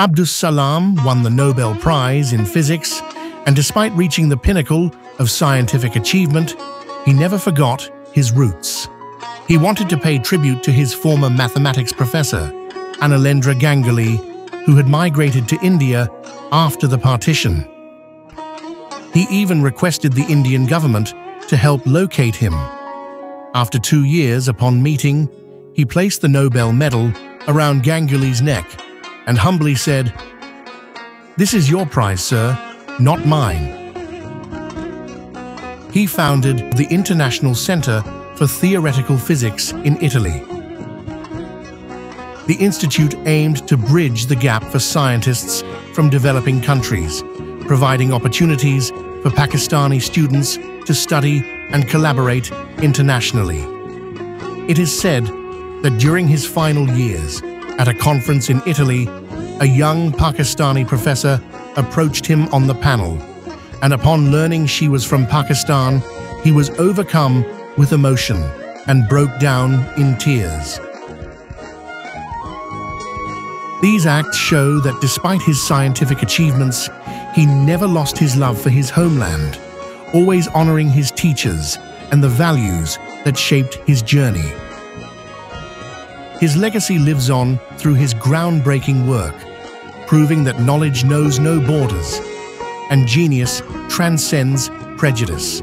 Abdus Salam won the Nobel Prize in Physics, and despite reaching the pinnacle of scientific achievement, he never forgot his roots. He wanted to pay tribute to his former mathematics professor, Anilendra Ganguly, who had migrated to India after the partition. He even requested the Indian government to help locate him. After two years upon meeting, he placed the Nobel medal around Ganguly's neck and humbly said, This is your prize, sir, not mine. He founded the International Center for Theoretical Physics in Italy. The institute aimed to bridge the gap for scientists from developing countries, providing opportunities for Pakistani students to study and collaborate internationally. It is said that during his final years, at a conference in Italy, a young Pakistani professor approached him on the panel, and upon learning she was from Pakistan, he was overcome with emotion and broke down in tears. These acts show that despite his scientific achievements, he never lost his love for his homeland, always honoring his teachers and the values that shaped his journey. His legacy lives on through his groundbreaking work, proving that knowledge knows no borders and genius transcends prejudice.